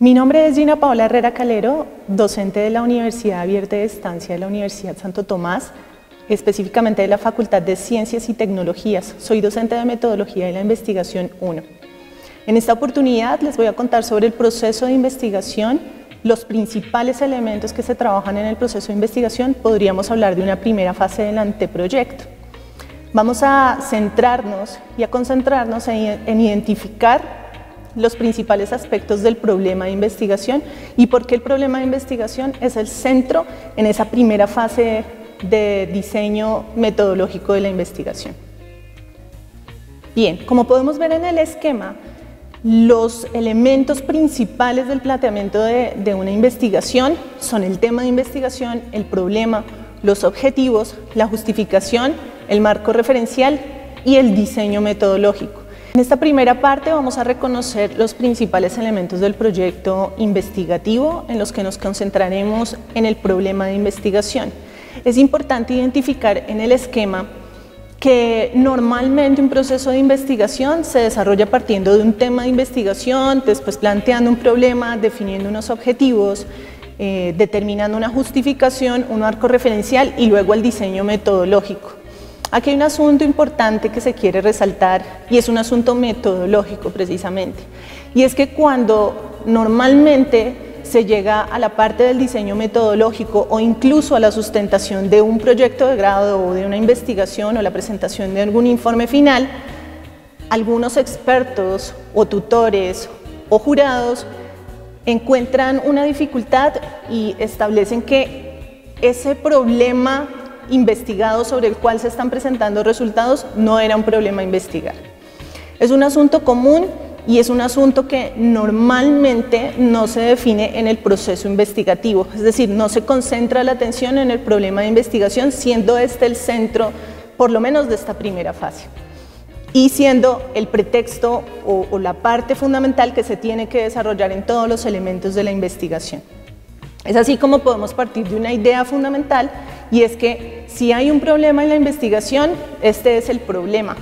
Mi nombre es Gina Paola Herrera Calero, docente de la Universidad Abierta de Estancia de la Universidad Santo Tomás, específicamente de la Facultad de Ciencias y Tecnologías. Soy docente de Metodología y la Investigación 1. En esta oportunidad les voy a contar sobre el proceso de investigación, los principales elementos que se trabajan en el proceso de investigación. Podríamos hablar de una primera fase del anteproyecto. Vamos a centrarnos y a concentrarnos en, identificar los principales aspectos del problema de investigación y por qué el problema de investigación es el centro en esa primera fase de diseño metodológico de la investigación. Bien, como podemos ver en el esquema, los elementos principales del planteamiento de, de, una investigación son el tema de investigación, el problema, los objetivos, la justificación, el marco referencial y el diseño metodológico. En esta primera parte vamos a reconocer los principales elementos del proyecto investigativo en los que nos concentraremos en el problema de investigación. Es importante identificar en el esquema que normalmente un proceso de investigación se desarrolla partiendo de un tema de investigación, después planteando un problema, definiendo unos objetivos, eh, determinando una justificación, un marco referencial y luego el diseño metodológico. Aquí hay un asunto importante que se quiere resaltar y es un asunto metodológico precisamente. Y es que cuando normalmente se llega a la parte del diseño metodológico o incluso a la sustentación de un proyecto de grado o de una investigación o la presentación de algún informe final, algunos expertos o tutores o jurados encuentran una dificultad y establecen que ese problema investigado sobre el cual se están presentando resultados no era un problema investigar. Es un asunto común y es un asunto que normalmente no se define en el proceso investigativo, es decir, no se concentra la atención en el problema de investigación, siendo este el centro, por lo menos de esta primera fase, y siendo el pretexto o, o la parte fundamental que se tiene que desarrollar en todos los elementos de la investigación. Es así como podemos partir de una idea fundamental y es que si hay un problema en la investigación, este es el problema,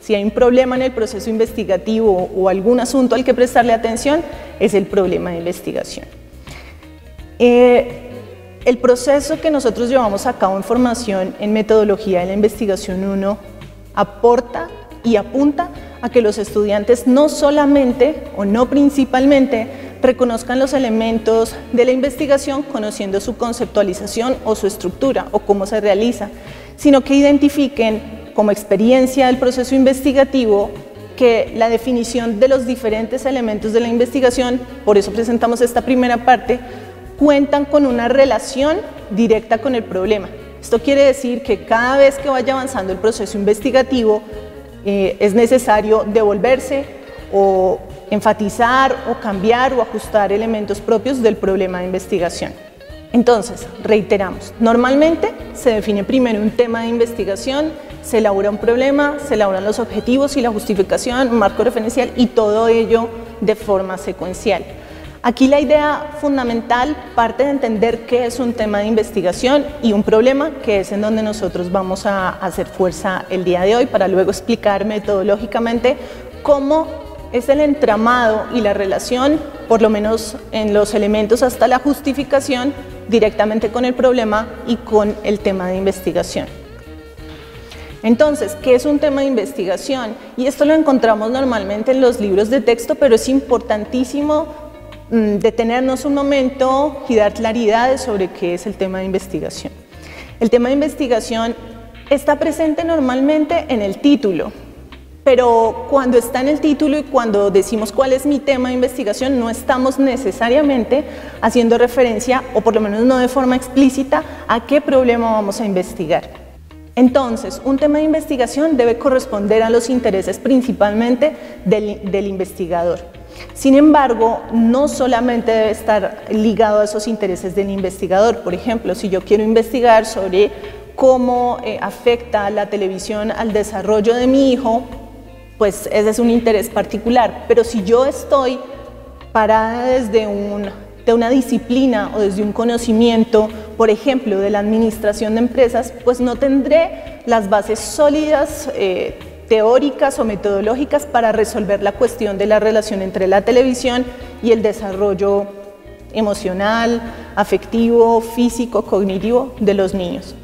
si hay un problema en el proceso investigativo o algún asunto al que prestarle atención, es el problema de investigación. Eh, el proceso que nosotros llevamos a cabo en formación en metodología de la investigación 1 aporta y apunta a que los estudiantes no solamente o no principalmente reconozcan los elementos de la investigación conociendo su conceptualización o su estructura o cómo se realiza, sino que identifiquen como experiencia del proceso investigativo que la definición de los diferentes elementos de la investigación, por eso presentamos esta primera parte, cuentan con una relación directa con el problema. Esto quiere decir que cada vez que vaya avanzando el proceso investigativo eh, es necesario devolverse o enfatizar o cambiar o ajustar elementos propios del problema de investigación. Entonces, reiteramos, normalmente se define primero un tema de investigación, se elabora un problema, se elaboran los objetivos y la justificación, un marco referencial y todo ello de forma secuencial. Aquí la idea fundamental parte de entender qué es un tema de investigación y un problema, que es en donde nosotros vamos a hacer fuerza el día de hoy para luego explicar metodológicamente cómo es el entramado y la relación, por lo menos en los elementos hasta la justificación, directamente con el problema y con el tema de investigación. Entonces, ¿qué es un tema de investigación? Y esto lo encontramos normalmente en los libros de texto, pero es importantísimo detenernos un momento y dar claridades sobre qué es el tema de investigación. El tema de investigación está presente normalmente en el título, pero cuando está en el título y cuando decimos cuál es mi tema de investigación, no estamos necesariamente haciendo referencia, o por lo menos no de forma explícita, a qué problema vamos a investigar. Entonces, un tema de investigación debe corresponder a los intereses principalmente del, investigador. Sin embargo, no solamente debe estar ligado a esos intereses del investigador. Por ejemplo, si yo quiero investigar sobre cómo eh, afecta la televisión al desarrollo de mi hijo, pues ese es un interés particular. Pero si yo estoy parada desde un de una disciplina o desde un conocimiento, por ejemplo, de la administración de empresas, pues no tendré las bases sólidas eh, teóricas o metodológicas para resolver la cuestión de la relación entre la televisión y el desarrollo emocional, afectivo, físico, cognitivo de los niños.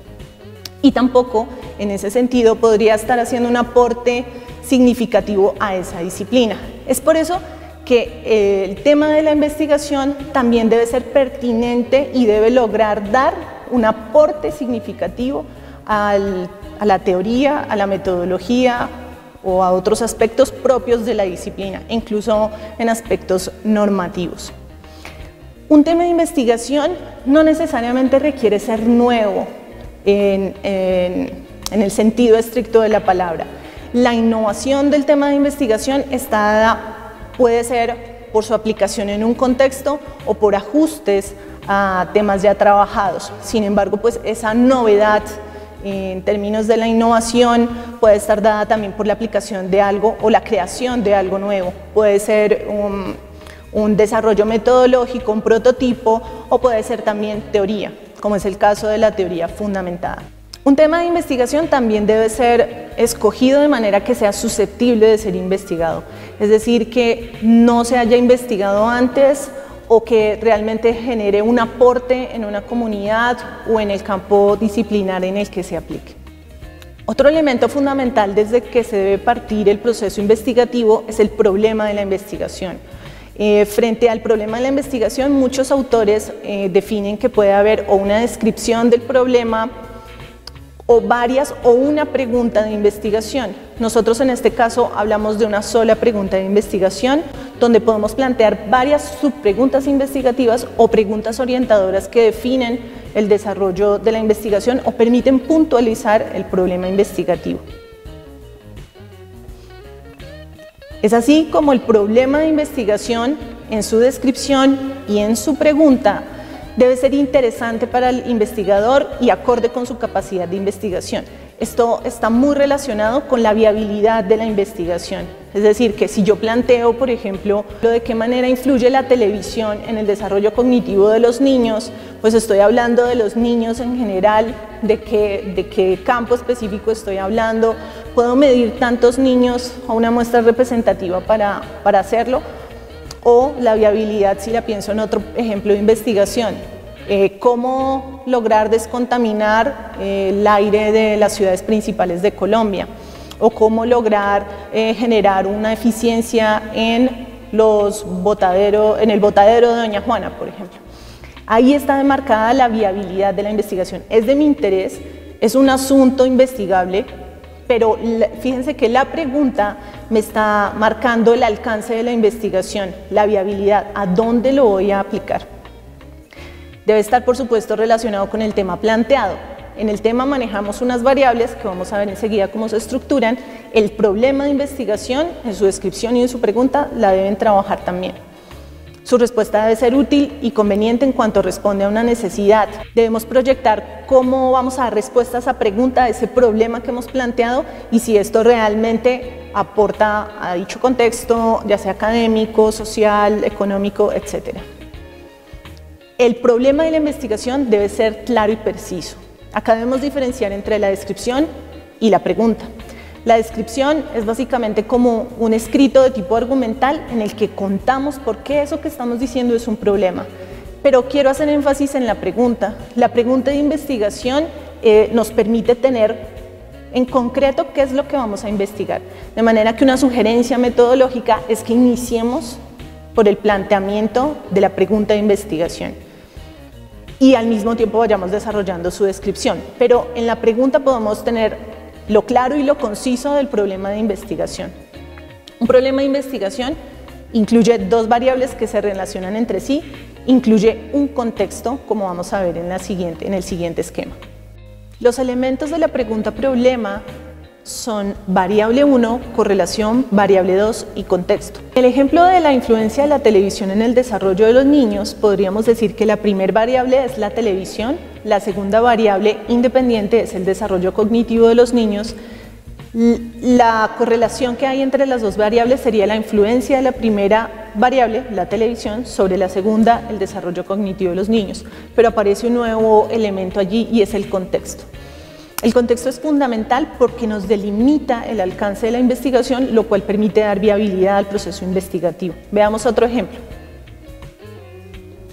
Y tampoco, en ese sentido, podría estar haciendo un aporte significativo a esa disciplina. Es por eso que eh, el tema de la investigación también debe ser pertinente y debe lograr dar un aporte significativo a la teoría, a la metodología o a otros aspectos propios de la disciplina, incluso en aspectos normativos. Un tema de investigación no necesariamente requiere ser nuevo en, el sentido estricto de la palabra. La innovación del tema de investigación está puede ser por su aplicación en un contexto o por ajustes a temas ya trabajados. Sin embargo, pues esa novedad en términos de la innovación puede estar dada también por la aplicación de algo o la creación de algo nuevo. Puede ser un, un desarrollo metodológico, un prototipo o puede ser también teoría, como es el caso de la teoría fundamentada. Un tema de investigación también debe ser escogido de manera que sea susceptible de ser investigado, es decir, que no se haya investigado antes o que realmente genere un aporte en una comunidad o en el campo disciplinar en el que se aplique. Otro elemento fundamental desde que se debe partir el proceso investigativo es el problema de la investigación. Eh, frente al problema de la investigación, muchos autores eh, definen que puede haber o una descripción del problema o varias o una pregunta de investigación. Nosotros en este caso hablamos de una sola pregunta de investigación donde podemos plantear varias subpreguntas investigativas o preguntas orientadoras que definen el desarrollo de la investigación o permiten puntualizar el problema investigativo. Es así como el problema de investigación en su descripción y en su pregunta debe ser interesante para el investigador y acorde con su capacidad de investigación. Esto está muy relacionado con la viabilidad de la investigación. Es decir, que si yo planteo, por ejemplo, lo de qué manera influye la televisión en el desarrollo cognitivo de los niños, pues estoy hablando de los niños en general, de qué, de qué campo específico estoy hablando. Puedo medir tantos niños a una muestra representativa para, para hacerlo, o la viabilidad si la pienso en otro ejemplo de investigación. Eh, cómo lograr descontaminar eh, el aire de las ciudades principales de Colombia o cómo lograr eh, generar una eficiencia en, los botadero, en el botadero de Doña Juana, por ejemplo. Ahí está demarcada la viabilidad de la investigación. Es de mi interés, es un asunto investigable, pero fíjense que la pregunta me está marcando el alcance de la investigación, la viabilidad, a dónde lo voy a aplicar. Debe estar, por supuesto, relacionado con el tema planteado. En el tema manejamos unas variables que vamos a ver enseguida cómo se estructuran. El problema de investigación, en su descripción y en su pregunta, la deben trabajar también. Su respuesta debe ser útil y conveniente en cuanto responde a una necesidad. Debemos proyectar cómo vamos a dar respuesta a esa pregunta, a ese problema que hemos planteado y si esto realmente aporta a dicho contexto, ya sea académico, social, económico, etc. El problema de la investigación debe ser claro y preciso. Acá debemos diferenciar entre la descripción y la pregunta. La descripción es básicamente como un escrito de tipo argumental en el que contamos por qué eso que estamos diciendo es un problema. Pero quiero hacer énfasis en la pregunta. La pregunta de investigación eh, nos permite tener en concreto qué es lo que vamos a investigar. De manera que una sugerencia metodológica es que iniciemos por el planteamiento de la pregunta de investigación y al mismo tiempo vayamos desarrollando su descripción. Pero en la pregunta podemos tener lo claro y lo conciso del problema de investigación. Un problema de investigación incluye dos variables que se relacionan entre sí, incluye un contexto, como vamos a ver en, la siguiente, en el siguiente esquema. Los elementos de la pregunta problema son variable 1, correlación, variable 2 y contexto. El ejemplo de la influencia de la televisión en el desarrollo de los niños, podríamos decir que la primera variable es la televisión, la segunda variable independiente es el desarrollo cognitivo de los niños. La correlación que hay entre las dos variables sería la influencia de la primera variable, la televisión, sobre la segunda, el desarrollo cognitivo de los niños. Pero aparece un nuevo elemento allí y es el contexto. El contexto es fundamental porque nos delimita el alcance de la investigación, lo cual permite dar viabilidad al proceso investigativo. Veamos otro ejemplo.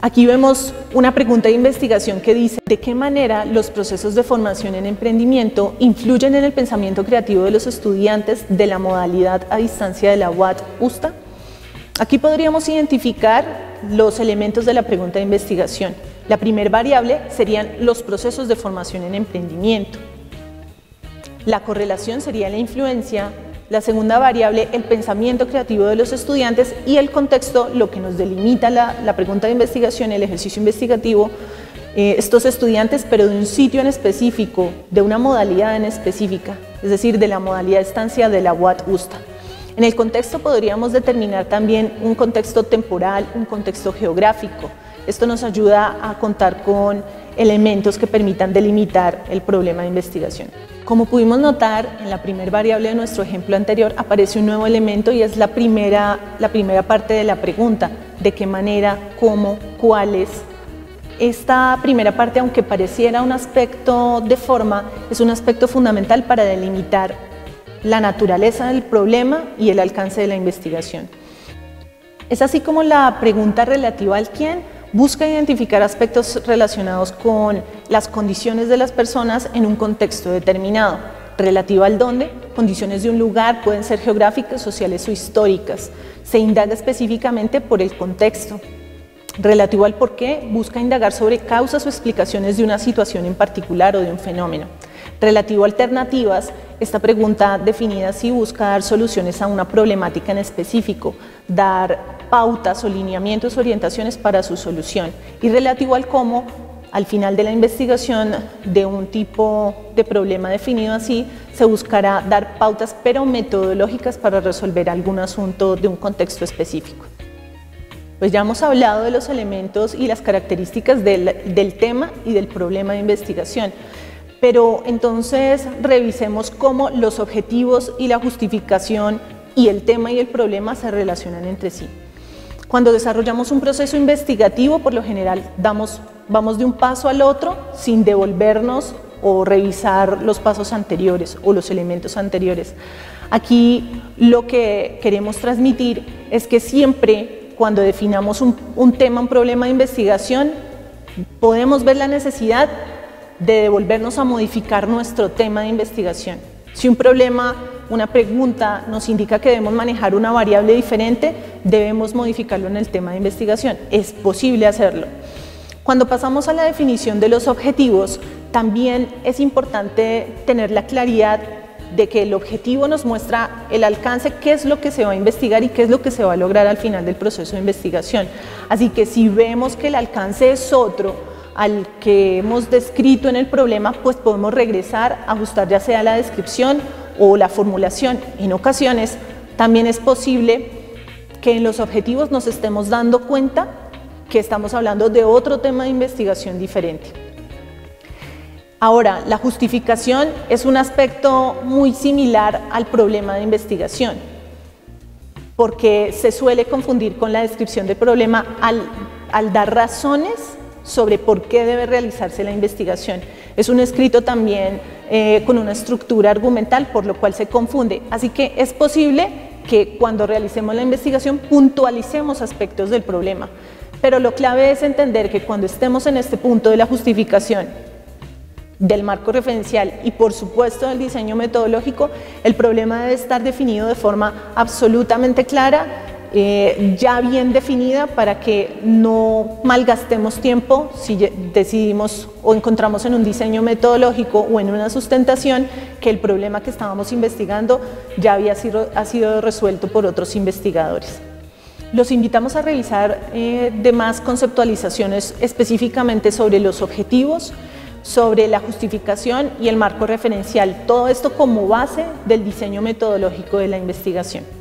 Aquí vemos una pregunta de investigación que dice de qué manera los procesos de formación en emprendimiento influyen en el pensamiento creativo de los estudiantes de la modalidad a distancia de la UAT-USTA. Aquí podríamos identificar los elementos de la pregunta de investigación. La primera variable serían los procesos de formación en emprendimiento. La correlación sería la influencia, la segunda variable, el pensamiento creativo de los estudiantes y el contexto, lo que nos delimita la, pregunta de investigación, el ejercicio investigativo, eh, estos estudiantes, pero de un sitio en específico, de una modalidad en específica, es decir, de la modalidad estancia de la UAT-USTA. En el contexto podríamos determinar también un contexto temporal, un contexto geográfico. Esto nos ayuda a contar con elementos que permitan delimitar el problema de investigación. Como pudimos notar, en la primera variable de nuestro ejemplo anterior aparece un nuevo elemento y es la primera, la primera parte de la pregunta, de qué manera, cómo, cuáles. Esta primera parte, aunque pareciera un aspecto de forma, es un aspecto fundamental para delimitar la naturaleza del problema y el alcance de la investigación. Es así como la pregunta relativa al quién busca identificar aspectos relacionados con las condiciones de las personas en un contexto determinado. Relativo al dónde, condiciones de un lugar pueden ser geográficas, sociales o históricas. Se indaga específicamente por el contexto. Relativo al por qué, busca indagar sobre causas o explicaciones de una situación en particular o de un fenómeno. Relativo a alternativas, esta pregunta definida así busca dar soluciones a una problemática en específico, dar pautas o lineamientos, orientaciones para su solución. Y relativo al cómo, al final de la investigación de un tipo de problema definido así, se buscará dar pautas pero metodológicas para resolver algún asunto de un contexto específico. Pues ya hemos hablado de los elementos y las características del, del tema y del problema de investigación. Pero entonces revisemos cómo los objetivos y la justificación y el tema y el problema se relacionan entre sí. Cuando desarrollamos un proceso investigativo, por lo general vamos de un paso al otro sin devolvernos o revisar los pasos anteriores o los elementos anteriores. Aquí lo que queremos transmitir es que siempre cuando definamos un, un tema, un problema de investigación, podemos ver la necesidad de devolvernos a modificar nuestro tema de investigación. Si un problema, una pregunta nos indica que debemos manejar una variable diferente, debemos modificarlo en el tema de investigación. Es posible hacerlo. Cuando pasamos a la definición de los objetivos, también es importante tener la claridad de que el objetivo nos muestra el alcance, qué es lo que se va a investigar y qué es lo que se va a lograr al final del proceso de investigación. Así que si vemos que el alcance es otro, al que hemos descrito en el problema, pues podemos regresar, ajustar ya sea la descripción o la formulación. En ocasiones también es posible que en los objetivos nos estemos dando cuenta que estamos hablando de otro tema de investigación diferente. Ahora, la justificación es un aspecto muy similar al problema de investigación, porque se suele confundir con la descripción del problema al, al dar razones sobre por qué debe realizarse la investigación. Es un escrito también eh, con una estructura argumental, por lo cual se confunde. Así que es posible que cuando realicemos la investigación puntualicemos aspectos del problema. Pero lo clave es entender que cuando estemos en este punto de la justificación del marco referencial y por supuesto del diseño metodológico, el problema debe estar definido de forma absolutamente clara eh, ya bien definida para que no malgastemos tiempo si decidimos o encontramos en un diseño metodológico o en una sustentación que el problema que estábamos investigando ya había sido, ha sido resuelto por otros investigadores. Los invitamos a revisar eh, demás conceptualizaciones específicamente sobre los objetivos, sobre la justificación y el marco referencial, todo esto como base del diseño metodológico de la investigación.